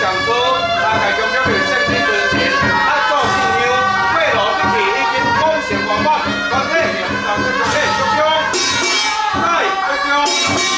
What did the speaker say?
上周，大家中同的善意咨询，啊，做新乡北路之块已经工成完工，全体人员都准备出操，来出操。